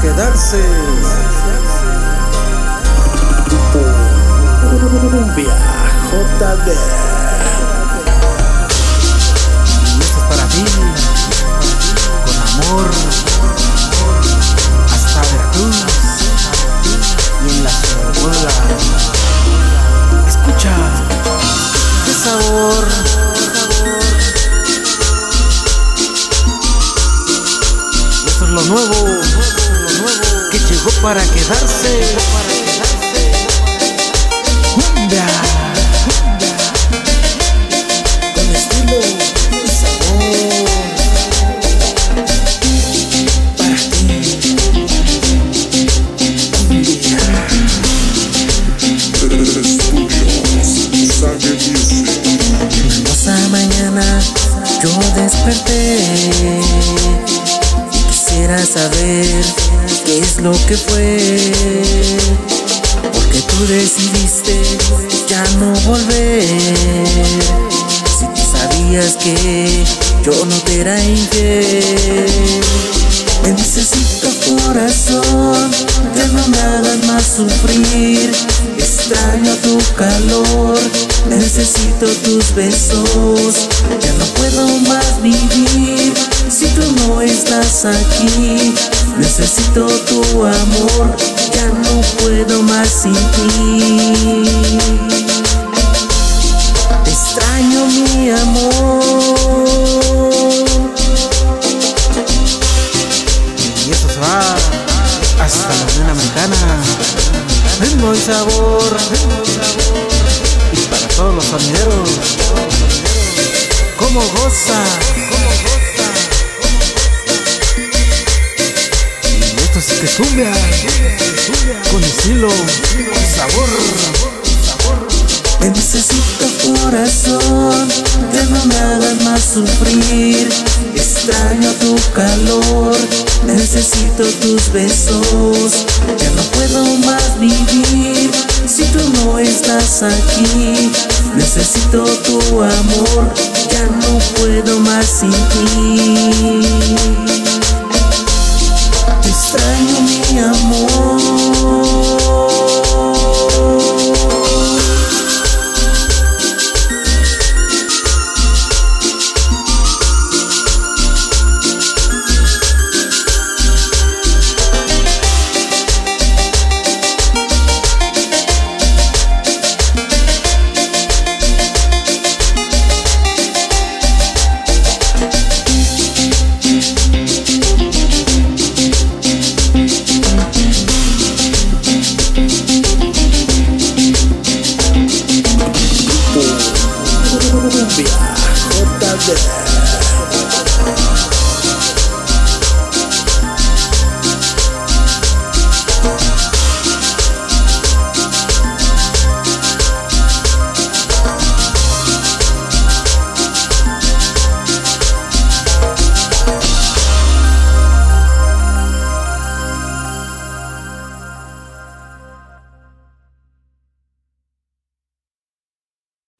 quedarse. Cumbia JD. Y esto es para ti, con amor, hasta Veracruz y en la ciudad. Escucha, qué sabor. Y esto es lo nuevo, llegó para quedarse. Cumbia. Sabor. Para ti. Hermosa mañana yo desperté quisiera saber qué es lo que fue. Porque tú decidiste ya no volver. Si tú sabías que yo no te era infiel. Me necesito corazón, que no me hagas más sufrir. Extraño tu calor, necesito tus besos. Ya no puedo más vivir estás aquí. Necesito tu amor, ya no puedo más sin ti. Te extraño mi amor. Y eso se va hasta la Unión Americana. Ritmo y sabor. Y para todos los sonideros. Como goza. Que cumbia. Con estilo y sabor. Te necesito corazón, que no me hagas más sufrir. Extraño tu calor, necesito tus besos. Ya no puedo más vivir si tú no estás aquí. Necesito tu amor, ya no puedo más sin ti. Te extraño mi Cumbia JD.